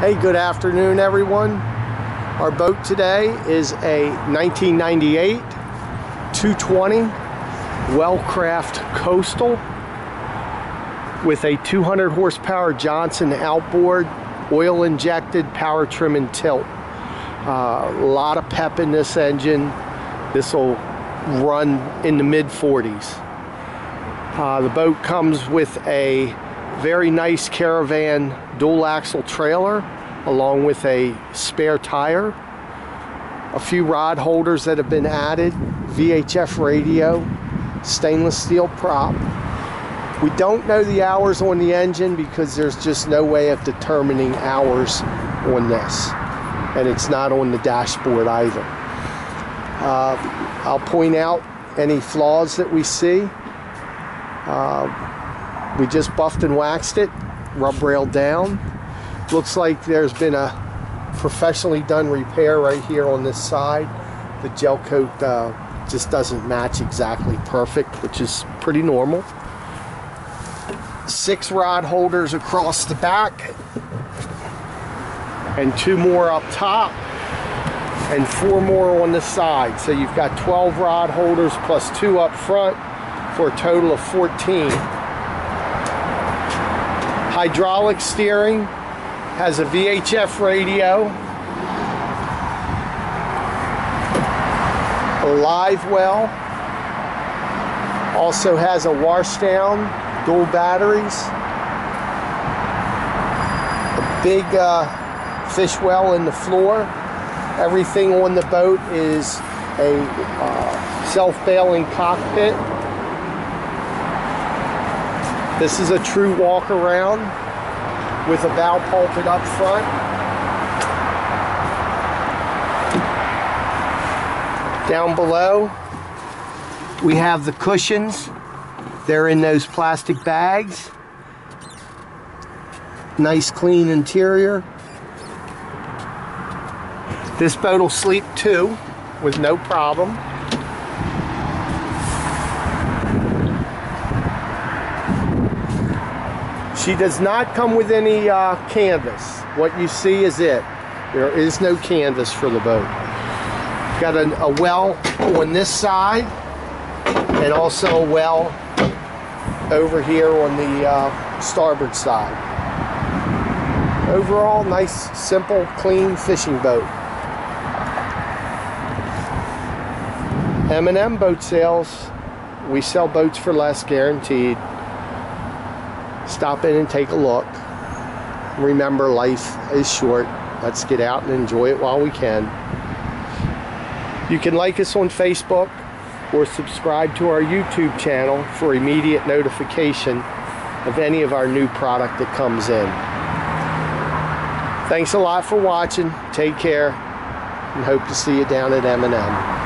Hey, good afternoon, everyone. Our boat today is a 1998 220 Wellcraft Coastal with a 200 horsepower Johnson outboard, oil injected, power trim and tilt. Uh, a lot of pep in this engine. This will run in the mid 40s. Uh, the boat comes with a very nice caravan dual axle trailer along with a spare tire a few rod holders that have been added VHF radio stainless steel prop. We don't know the hours on the engine because there's just no way of determining hours on this. And it's not on the dashboard either. Uh, I'll point out any flaws that we see. Uh, we just buffed and waxed it, rub rail down. Looks like there's been a professionally done repair right here on this side. The gel coat uh, just doesn't match exactly perfect, which is pretty normal. Six rod holders across the back and two more up top and four more on the side. So you've got 12 rod holders plus two up front for a total of 14 hydraulic steering, has a VHF radio, a live well, also has a washdown, dual batteries, a big uh, fish well in the floor. Everything on the boat is a uh, self-bailing cockpit this is a true walk around with a bow pulpit up front. Down below, we have the cushions. They're in those plastic bags. Nice clean interior. This boat will sleep two with no problem. She does not come with any uh, canvas. What you see is it. There is no canvas for the boat. Got a, a well on this side and also a well over here on the uh, starboard side. Overall, nice, simple, clean fishing boat. M&M Boat Sales. We sell boats for less, guaranteed stop in and take a look. Remember, life is short. Let's get out and enjoy it while we can. You can like us on Facebook or subscribe to our YouTube channel for immediate notification of any of our new product that comes in. Thanks a lot for watching. Take care and hope to see you down at M&M.